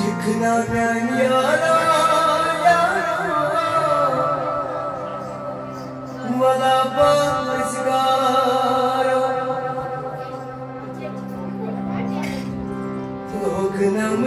Yıkına ben yara Valla bana sigara. Dokunam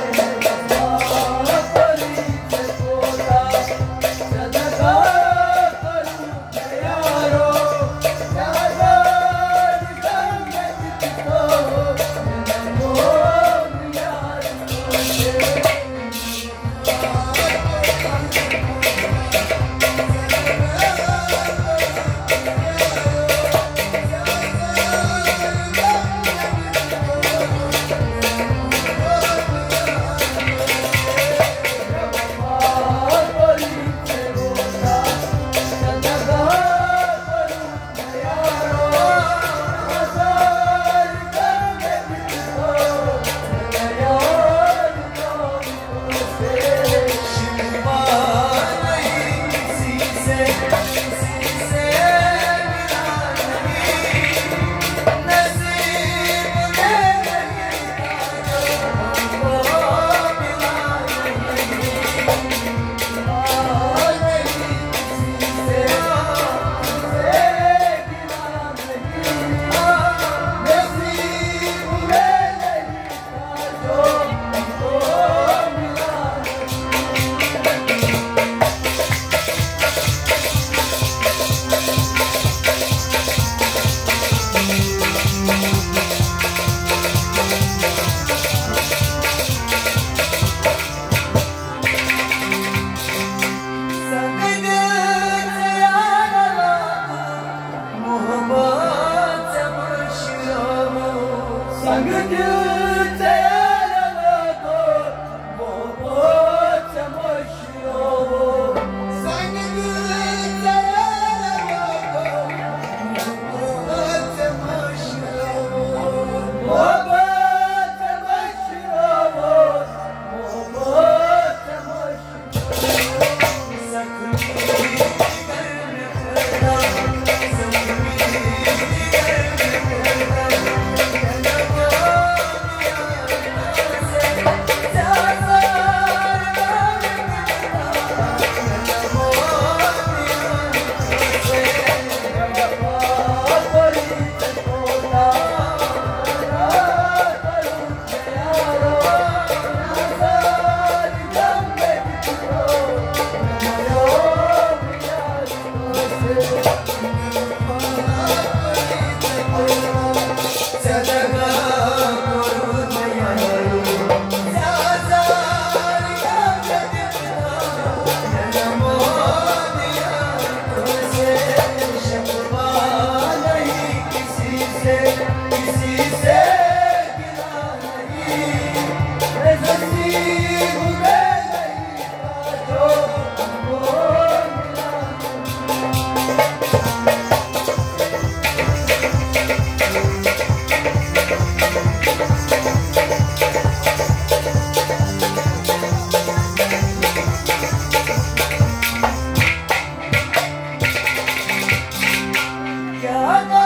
Yeah.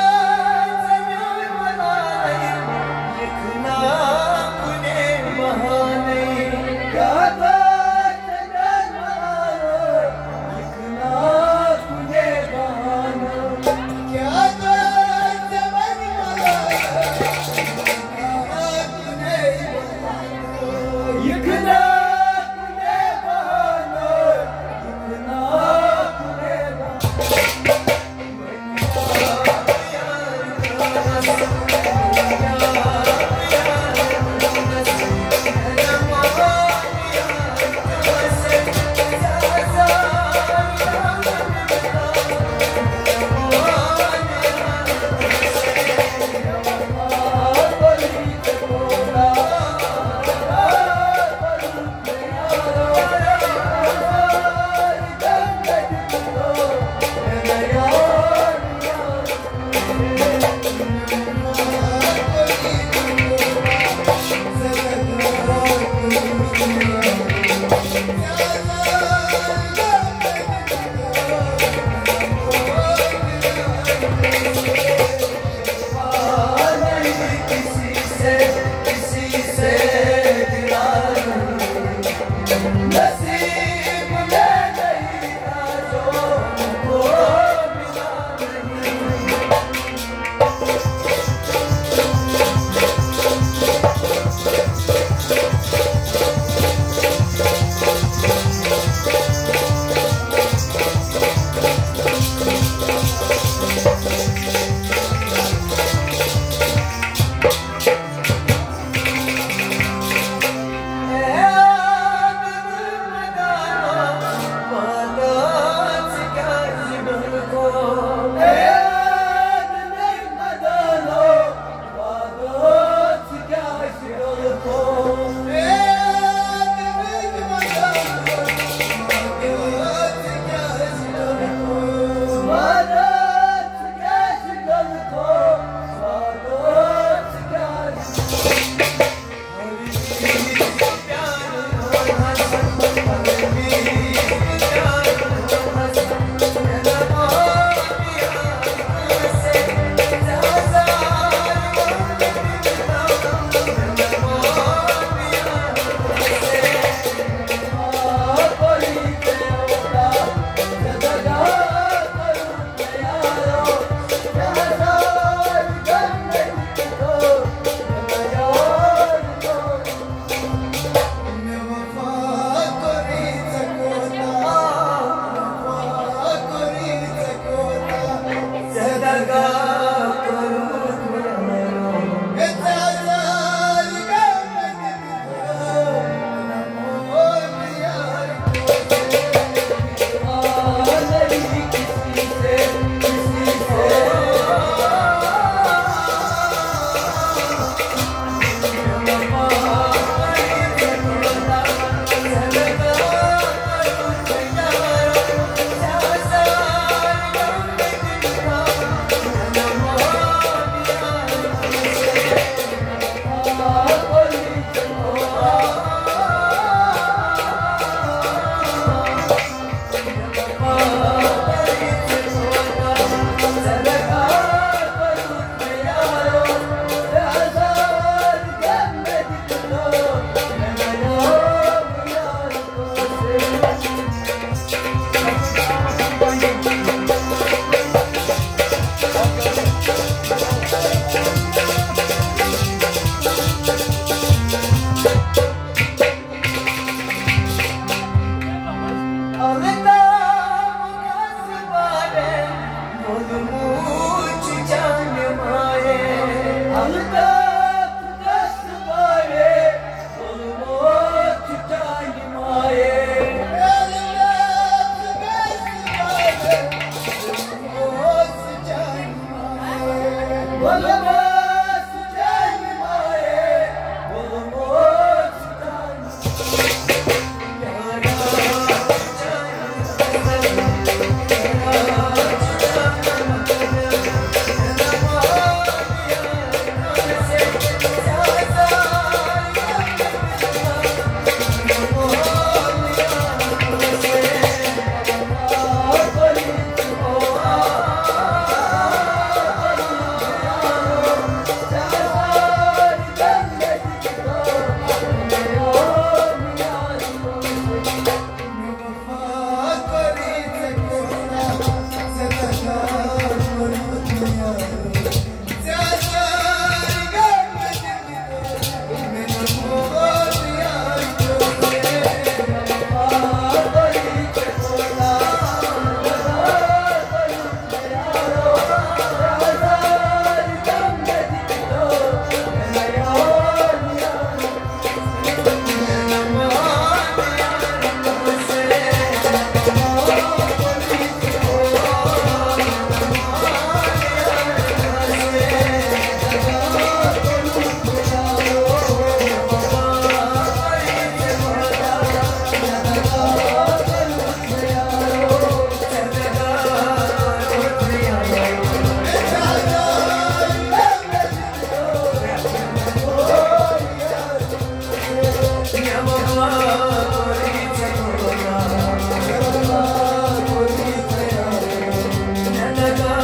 Ahorita.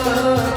Oh,